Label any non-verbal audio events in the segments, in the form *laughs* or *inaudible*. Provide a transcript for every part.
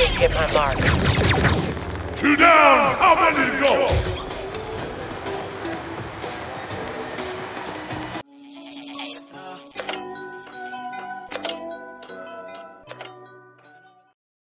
need to get my mark. Two down! How many to go?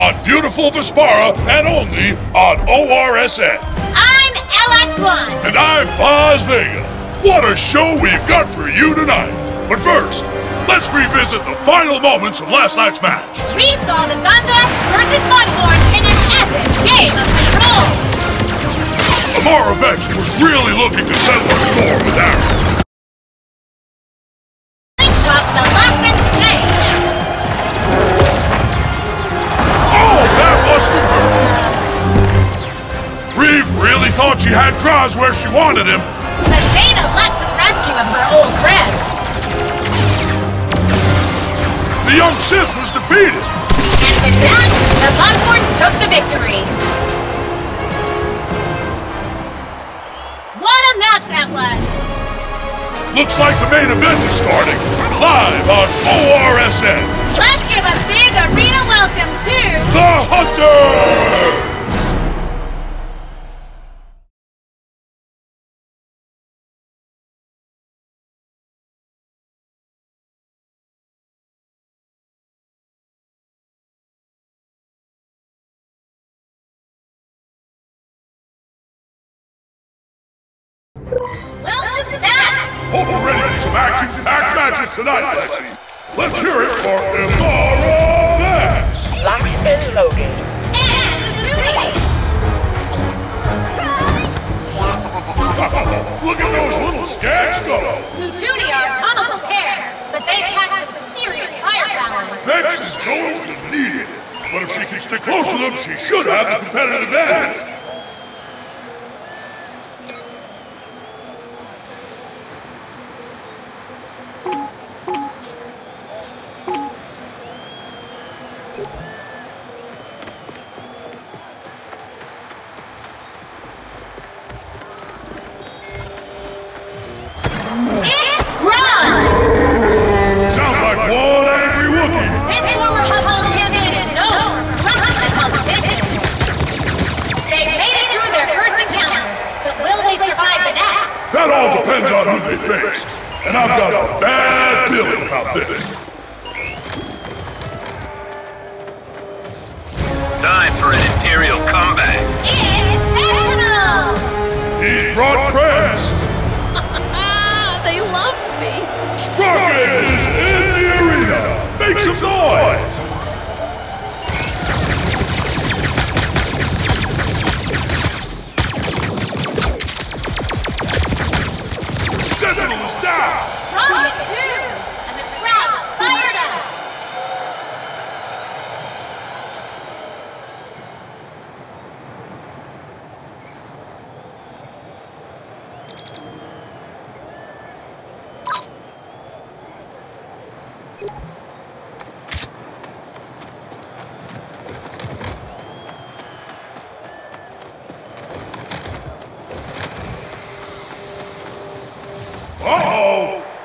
On beautiful Vespaara and only on ORSN. I'm LX1. And I'm Paz Vega. What a show we've got for you tonight. But first, let's revisit the final moments of last night's match. We saw the Gundams versus Mudhorn in an epic game of control. Imara Vex was really looking to settle a score with Aran. Slingshot the last thing to. Oh, that busted her! Rieeve really thought she had Grozz where she wanted him. Took the victory. What a match that was! Looks like the main event is starting. Live on ORSN. Let's give a big arena welcome to The Hunters! Hope you're ready for some action-packed matches tonight, Lexi. Let's hear it for Imara Vex. Lock and loaded. And *laughs* Tootie! Look at those little scats go. Lutuni are a comical pair, but they've pack some serious firepower. Vex is going to need it. But if she can stick close to them, she should have the competitive advantage. That all depends on who they face. And I've got a bad feeling about this. Time for an Imperial comeback. It's Sentinel! He's brought friends. Ah, *laughs* they love me. Sprocket is in the arena. Make some noise.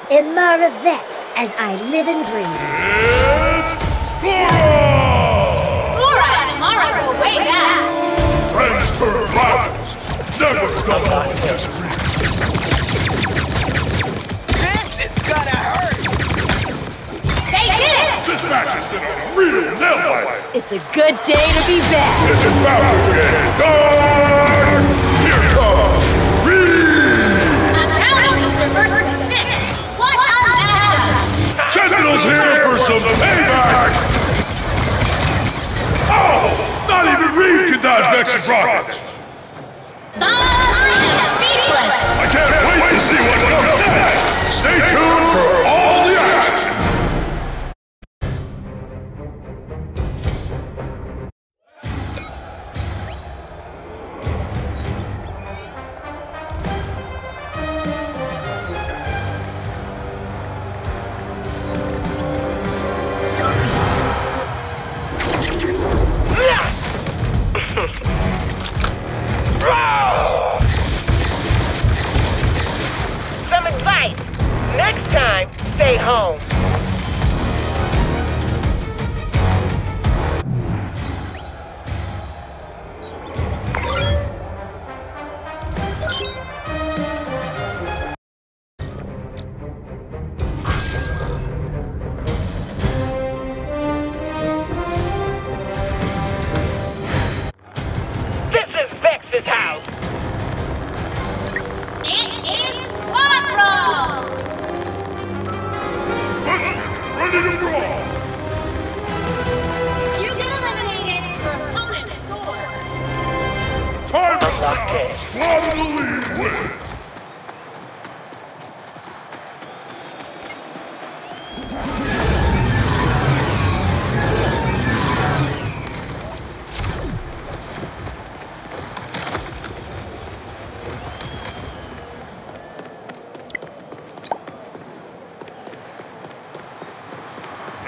Imara Vex, as I live and breathe. It's Skora! Skora and Imara go way back! Friends turn rivals. Never come on disagree. This is gonna hurt! They did it! This match has been a real nail-biter. It's a good day to be back. It's about to get dark. Stay home.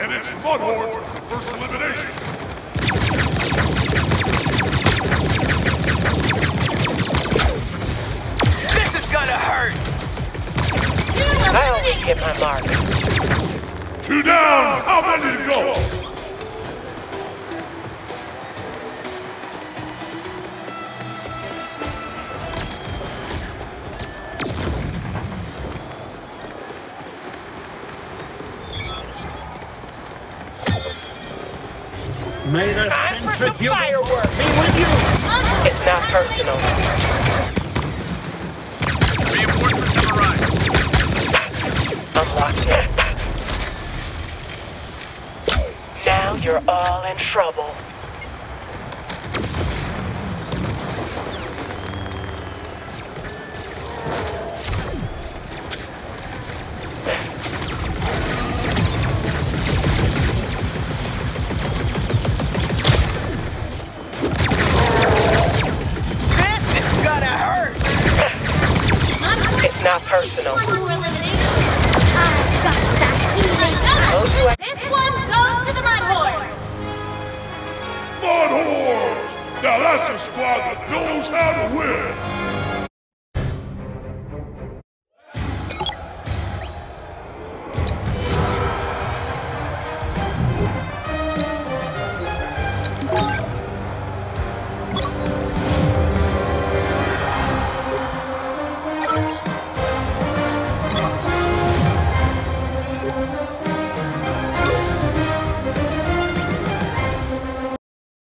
and it's Mudhorn for first elimination. I always my mark. Two down. How many to go? May the Time for some fireworks. be with you! It's not personal. You're all in trouble. This is gonna hurt! It's not personal. Now that's a squad that knows how to win.